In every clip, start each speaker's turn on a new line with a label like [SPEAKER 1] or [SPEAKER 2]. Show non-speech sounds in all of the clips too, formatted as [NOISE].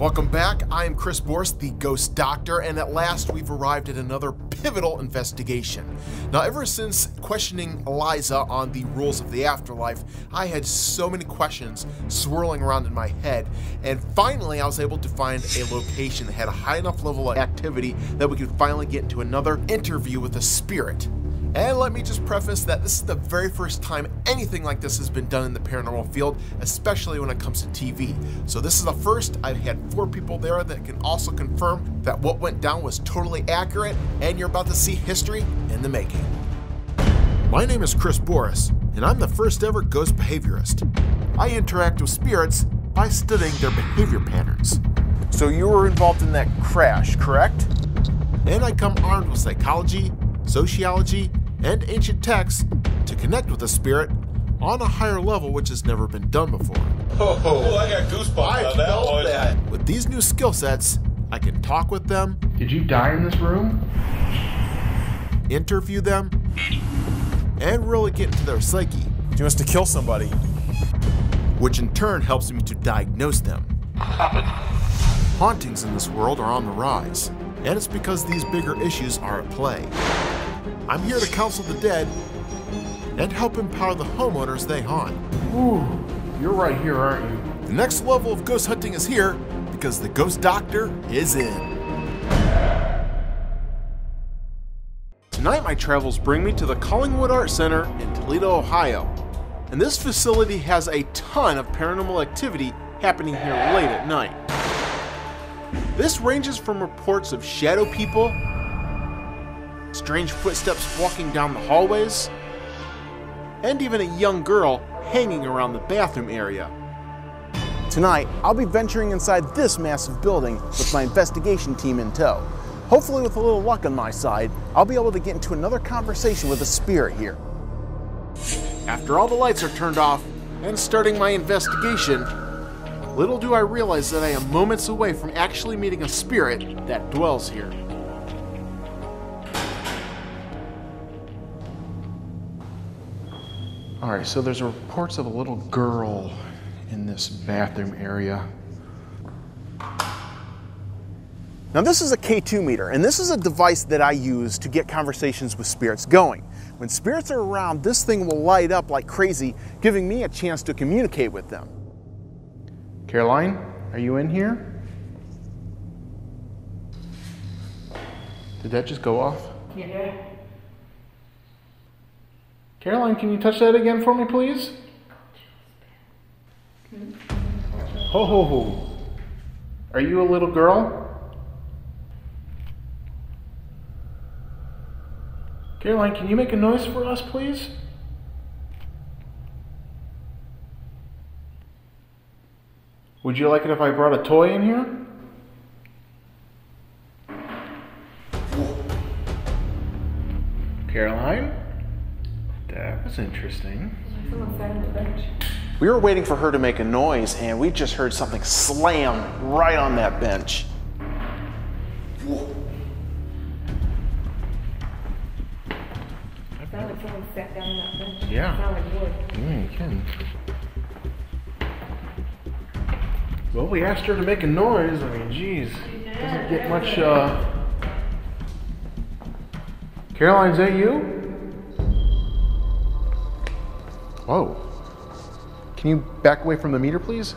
[SPEAKER 1] Welcome back. I am Chris Bores, the Ghost Doctor, and at last we've arrived at another pivotal investigation. Now, ever since questioning Eliza on the rules of the afterlife, I had so many questions swirling around in my head, and finally I was able to find a location that had a high enough level of activity that we could finally get into another interview with a spirit. And let me just preface that this is the very first time anything like this has been done in the paranormal field, especially when it comes to TV. So this is the first. I've had four people there that can also confirm that what went down was totally accurate, and you're about to see history in the making. My name is Chris Bores, and I'm the first ever ghost behaviorist. I interact with spirits by studying their behavior patterns. So you were involved in that crash, correct? And I come armed with psychology, sociology, and ancient texts to connect with a spirit on a higher level which has never been done before.
[SPEAKER 2] Oh, I got goosebumps on that one.
[SPEAKER 1] That. With these new skill sets, I can talk with them,
[SPEAKER 3] Did you die in this room?
[SPEAKER 1] interview them, and really get into their psyche,
[SPEAKER 4] He wants to kill somebody.
[SPEAKER 1] which in turn helps me to diagnose them. Hauntings in this world are on the rise, and it's because these bigger issues are at play. I'm here to counsel the dead and help empower the homeowners they haunt.
[SPEAKER 3] Ooh, you're right here, aren't you?
[SPEAKER 1] The next level of ghost hunting is here because the ghost doctor is in. Tonight, my travels bring me to the Collingwood Art Center in Toledo, Ohio. And this facility has a ton of paranormal activity happening here late at night. This ranges from reports of shadow people, strange footsteps walking down the hallways, and even a young girl hanging around the bathroom area.
[SPEAKER 4] Tonight, I'll be venturing inside this massive building with my investigation team in tow. Hopefully, with a little luck on my side, I'll be able to get into another conversation with a spirit here.
[SPEAKER 1] After all the lights are turned off and starting my investigation, little do I realize that I am moments away from actually meeting a spirit that dwells here.
[SPEAKER 3] All right, so there's reports of a little girl in this bathroom area.
[SPEAKER 4] Now, this is a K2 meter, and this is a device that I use to get conversations with spirits going. When spirits are around, this thing will light up like crazy, giving me a chance to communicate with them.
[SPEAKER 3] Caroline, are you in here? Did that just go off?
[SPEAKER 5] Yeah.
[SPEAKER 3] Caroline, can you touch that again for me, please? Ho ho ho. Are you a little girl? Caroline, can you make a noise for us, please? Would you like it if I brought a toy in here? Caroline? That was interesting.
[SPEAKER 5] Someone sat on the bench.
[SPEAKER 4] We were waiting for her to make a noise, and we just heard something slam right on that bench.
[SPEAKER 5] It sounded like someone sat down on that bench.
[SPEAKER 3] Yeah.
[SPEAKER 5] It sounded like wood.
[SPEAKER 3] Yeah, you can. Well, we asked her to make a noise. I mean, geez. Doesn't get much, uh. Caroline, is that you? Whoa. Can you back away from the meter, please?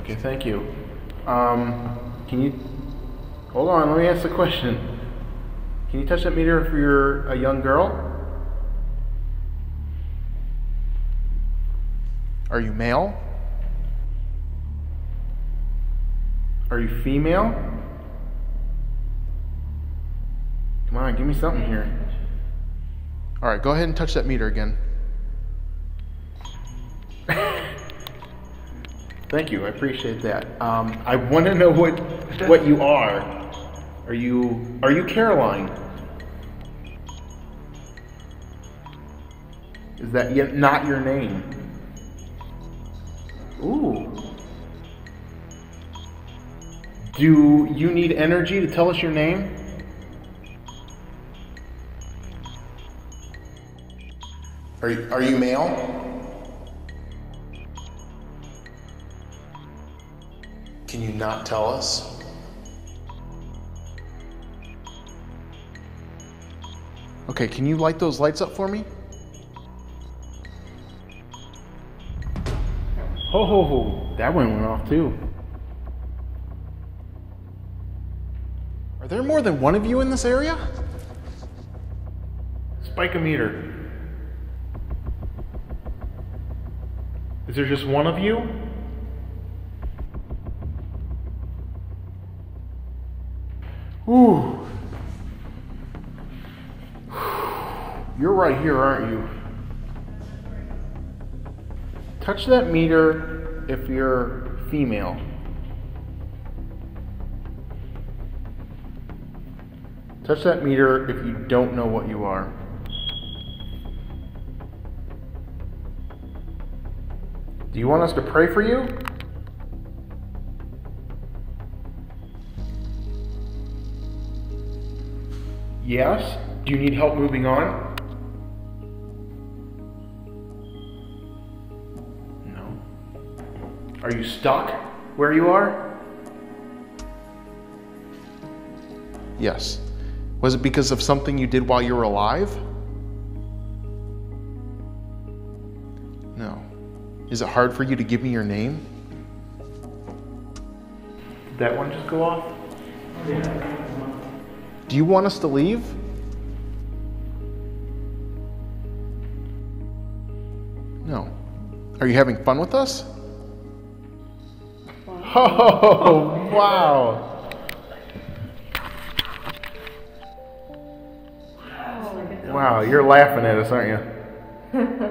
[SPEAKER 3] Okay, thank you. Um, can you. Hold on, let me ask the question. Can you touch that meter if you're a young girl? Are you male? Are you female? Come on, give me something here. All right, go ahead and touch that meter again. Thank you, I appreciate that. Um, I want to know what what you are. Are you are you Caroline? Is that yet not your name? Ooh. Do you need energy to tell us your name? Are you, are you male?
[SPEAKER 6] Can you not tell us?
[SPEAKER 1] Okay, can you light those lights up for me?
[SPEAKER 3] Ho ho ho! That one went off too.
[SPEAKER 1] Are there more than one of you in this area?
[SPEAKER 3] Spike a meter. Is there just one of you? Ooh. You're right here, aren't you? Touch that meter if you're female. Touch that meter if you don't know what you are. Do you want us to pray for you? Yes. Do you need help moving on? No. Are you stuck where you are?
[SPEAKER 1] Yes. Was it because of something you did while you were alive? Is it hard for you to give me your name?
[SPEAKER 3] Did that one just go off?
[SPEAKER 1] Do you want us to leave? No. Are you having fun with us? [LAUGHS]
[SPEAKER 3] Oh, wow. Wow, you're laughing at us, aren't you? [LAUGHS]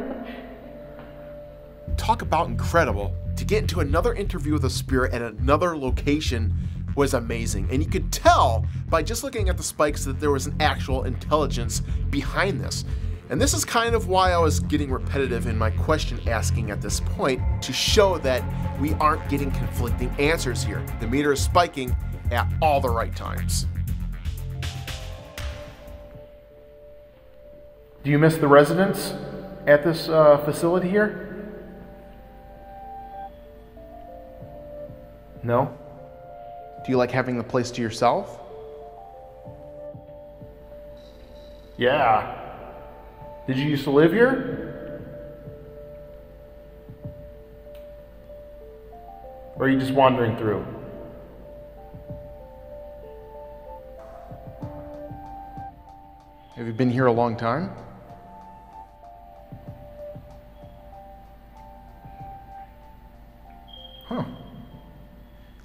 [SPEAKER 6] Talk about incredible. To get into another interview with a spirit at another location was amazing. And you could tell by just looking at the spikes that there was an actual intelligence behind this. And this is kind of why I was getting repetitive in my question asking at this point to show that we aren't getting conflicting answers here. The meter is spiking at all the right times.
[SPEAKER 3] Do you miss the residents at this uh, facility here? No?
[SPEAKER 1] Do you like having the place to yourself?
[SPEAKER 3] Yeah. Did you used to live here? Or are you just wandering through?
[SPEAKER 1] Have you been here a long time? Huh.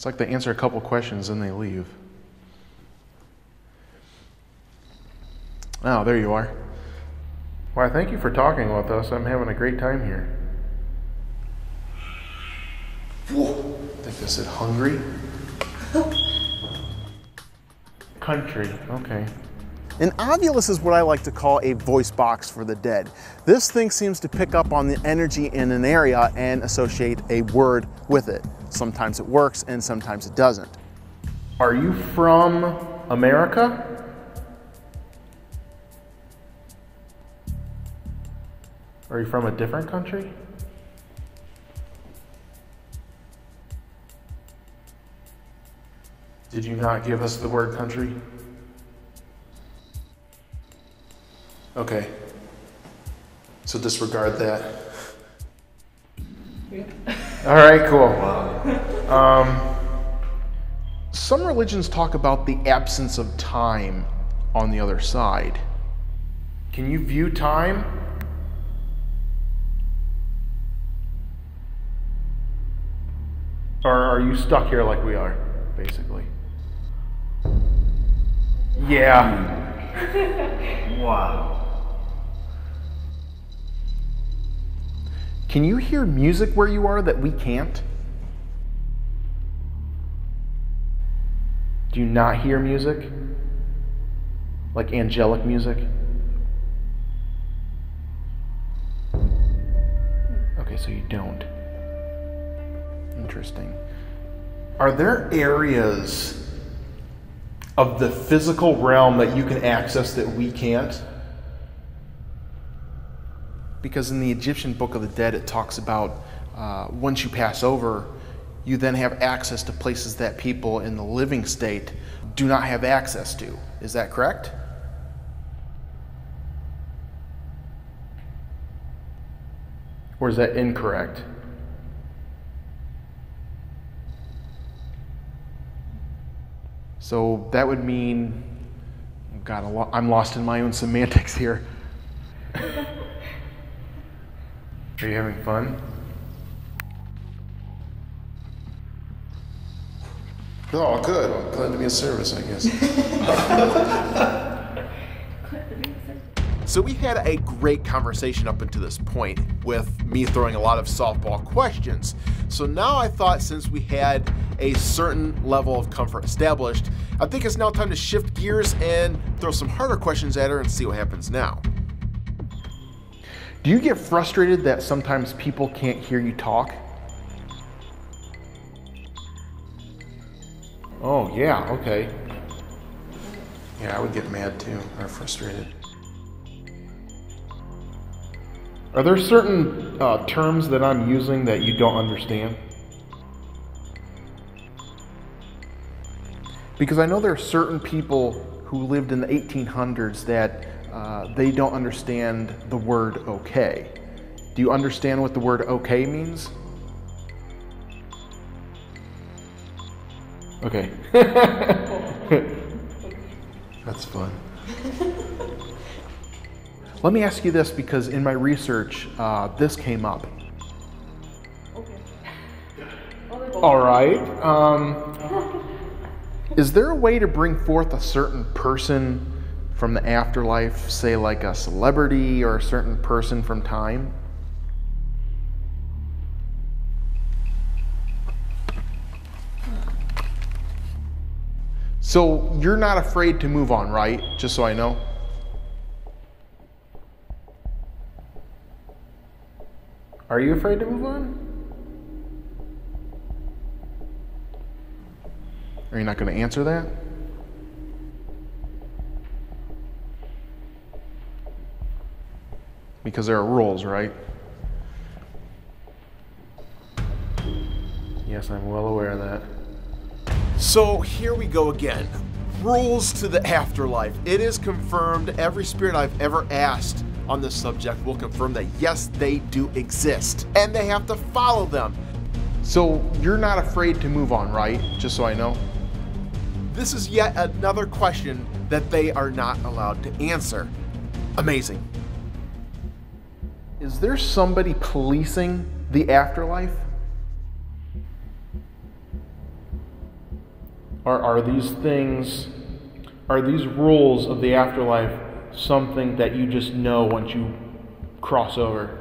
[SPEAKER 1] It's like they answer a couple questions and they leave. Oh, there you are.
[SPEAKER 3] Why, thank you for talking with us. I'm having a great time here.
[SPEAKER 1] Whoa. I think they said hungry. [LAUGHS]
[SPEAKER 3] Country, okay.
[SPEAKER 1] An Ovilus is what I like to call a voice box for the dead. This thing seems to pick up on the energy in an area and associate a word with it. Sometimes it works and sometimes it doesn't.
[SPEAKER 3] Are you from America? Are you from a different country? Did you not give us the word country?
[SPEAKER 1] Okay. So disregard that.
[SPEAKER 3] All right, cool. Um,
[SPEAKER 1] Some religions talk about the absence of time on the other side.
[SPEAKER 3] can you view time? Or are you stuck here like we are, basically? Yeah. [LAUGHS] Wow.
[SPEAKER 1] Can you hear music where you are that we can't?
[SPEAKER 3] Do you not hear music? Like angelic music? Okay, so you don't.
[SPEAKER 1] Interesting. Are there areas of the physical realm that you can access that we can't? Because in the Egyptian Book of the Dead, it talks about uh, once you pass over, you then have access to places that people in the living state do not have access to. Is that correct? Or is that incorrect? So that would mean, oh God, I'm lost in my own semantics here. [LAUGHS] Are you having fun?
[SPEAKER 7] Oh, good. I'm glad to be of service, I guess. [LAUGHS] So we had a great conversation up until this point with me throwing a lot of softball questions. So now I thought since we had a certain level of comfort established, I think it's now time to shift gears and throw some harder questions at her and see what happens now.
[SPEAKER 1] Do you get frustrated that sometimes people can't hear you talk? Oh, yeah, okay.
[SPEAKER 7] Yeah, I would get mad too, or frustrated.
[SPEAKER 1] Are there certain uh, terms that I'm using that you don't understand? Because I know there are certain people who lived in the 1800s that uh, they don't understand the word okay. Do you understand what the word okay means? Okay. [LAUGHS]
[SPEAKER 7] That's fun.
[SPEAKER 1] Let me ask you this because in my research, uh, this came up.
[SPEAKER 3] Okay.
[SPEAKER 1] All right. Um, is there a way to bring forth a certain person from the afterlife, say like a celebrity or a certain person from time? So you're not afraid to move on, right? Just so I know. Are you afraid to move on? Are you not going to answer that? Because there are rules, right? Yes, I'm well aware of that.
[SPEAKER 7] So here we go again. Rules to the afterlife. It is confirmed every spirit I've ever asked on this subject will confirm that yes, they do exist and they have to follow them.
[SPEAKER 1] So you're not afraid to move on, right? Just so I know.
[SPEAKER 7] This is yet another question that they are not allowed to answer. Amazing.
[SPEAKER 1] Is there somebody policing the afterlife? Or are these things, are these rules of the afterlife something that you just know once you cross over?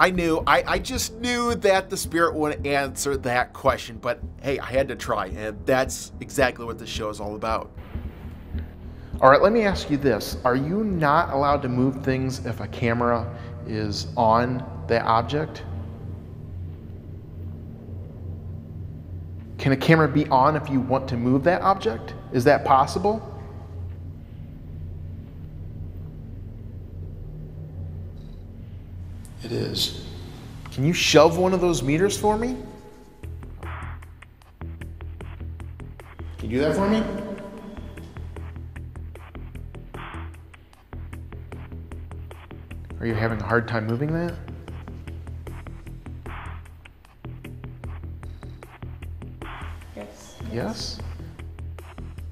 [SPEAKER 7] I knew, I, I just knew that the spirit would answer that question, but hey, I had to try, and that's exactly what this show is all about.
[SPEAKER 1] All right, let me ask you this. Are you not allowed to move things if a camera is on the object? Can a camera be on if you want to move that object? Is that possible?
[SPEAKER 7] It is.
[SPEAKER 1] Can you shove one of those meters for me? Can you do that for me? Are you having a hard time moving that?
[SPEAKER 3] Yes.
[SPEAKER 1] Yes.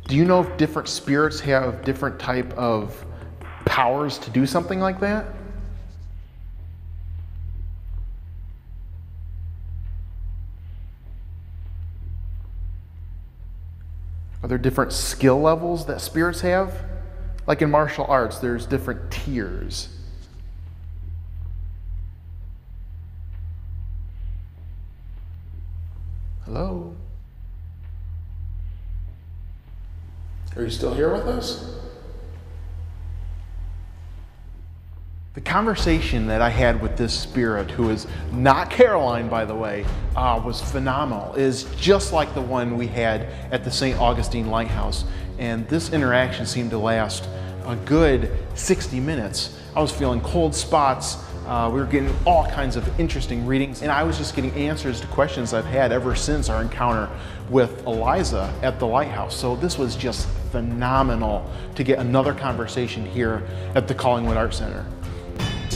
[SPEAKER 1] Do you know if different spirits have different type of powers to do something like that? Are there different skill levels that spirits have? Like in martial arts, there's different tiers. Hello?
[SPEAKER 7] Are you still here with us?
[SPEAKER 4] The conversation that I had with this spirit, who is not Caroline, by the way, uh, was phenomenal. Is just like the one we had at the St. Augustine Lighthouse. And this interaction seemed to last a good 60 minutes. I was feeling cold spots. Uh, we were getting all kinds of interesting readings, and I was just getting answers to questions I've had ever since our encounter with Eliza at the lighthouse. So this was just phenomenal to get another conversation here at the Collingwood Art Center.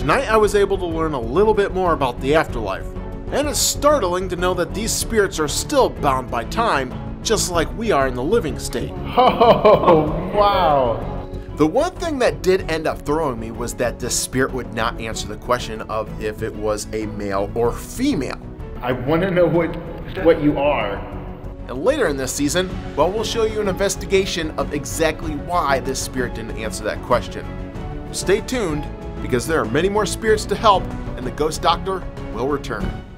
[SPEAKER 1] Tonight I was able to learn a little bit more about the afterlife. And it's startling to know that these spirits are still bound by time, just like we are in the living state. [LAUGHS]
[SPEAKER 3] Oh, wow.
[SPEAKER 1] The one thing that did end up throwing me was that this spirit would not answer the question of if it was a male or female.
[SPEAKER 3] I want to know what what you are.
[SPEAKER 1] And later in this season, well, we'll show you an investigation of exactly why this spirit didn't answer that question. Stay tuned, because there are many more spirits to help, and the Ghost Doctor will return.